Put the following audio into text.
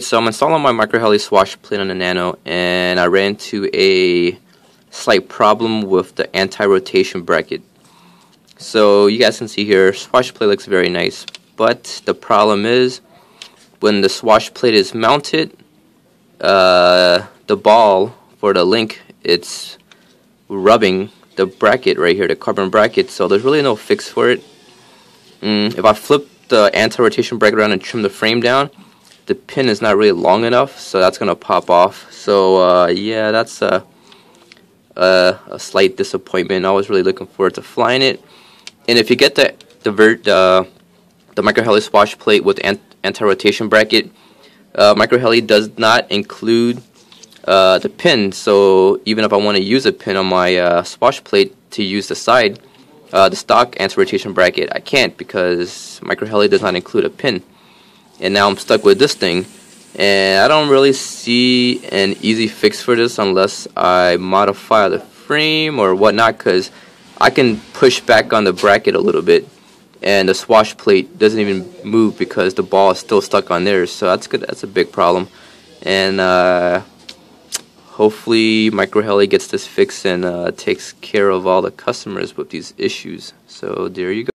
So I'm installing my micro heli swash plate on the Nano and I ran into a slight problem with the anti-rotation bracket. So you guys can see here, swash plate looks very nice, but the problem is when the swash plate is mounted, uh, the ball for the link, it's rubbing the bracket right here, the carbon bracket, so there's really no fix for it. Mm, if I flip the anti-rotation bracket around and trim the frame down, the pin is not really long enough, so that's going to pop off. So uh, yeah, that's a, a, a, slight disappointment. I was really looking forward to flying it. And if you get the the vert, uh, the swash plate with anti-rotation bracket, uh, micro heli does not include uh, the pin. So even if I want to use a pin on my uh, swash plate to use the side, uh, the stock anti-rotation bracket, I can't because micro heli does not include a pin. And now I'm stuck with this thing. And I don't really see an easy fix for this unless I modify the frame or whatnot because I can push back on the bracket a little bit and the swash plate doesn't even move because the ball is still stuck on there. So that's good that's a big problem. And uh, hopefully microheli gets this fixed and uh, takes care of all the customers with these issues. So there you go